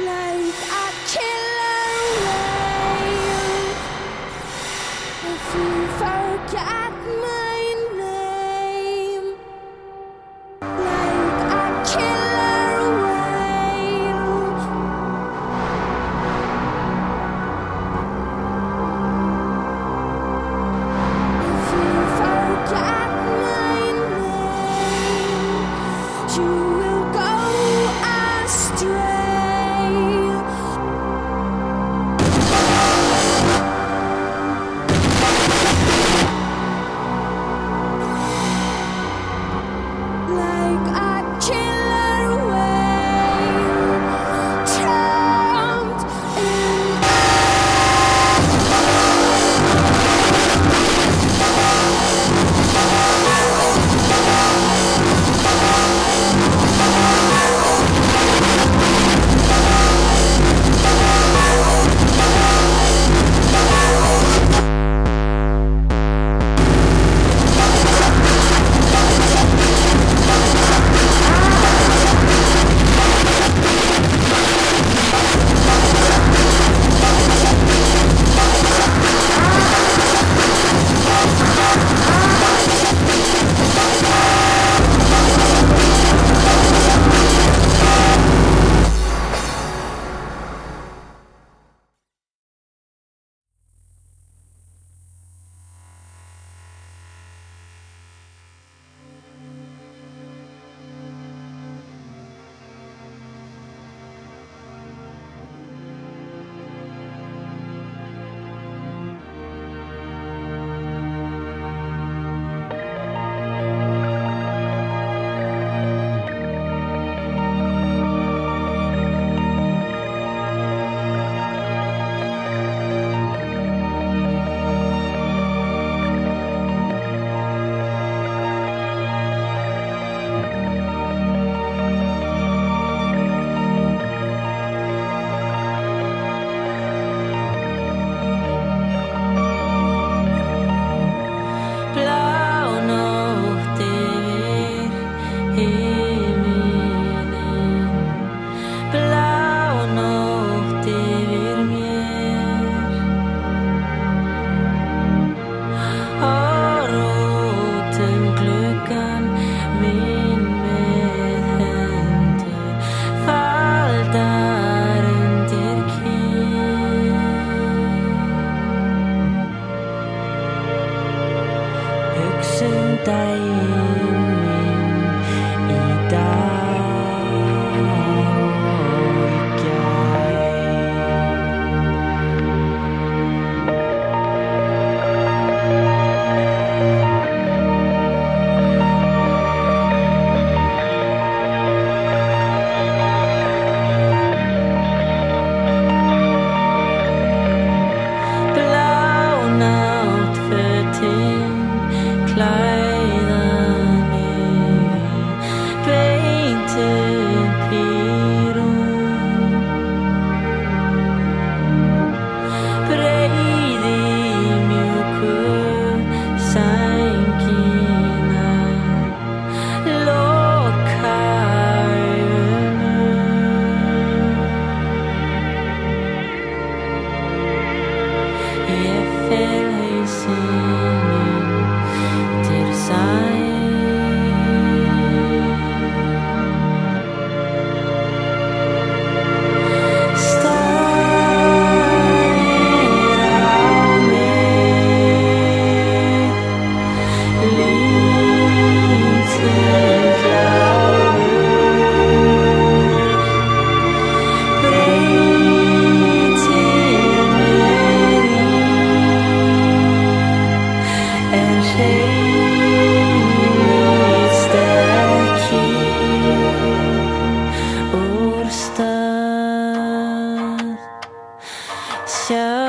like a killer whale. If you forget my name, like a killer whale. If you forget my name, you. Show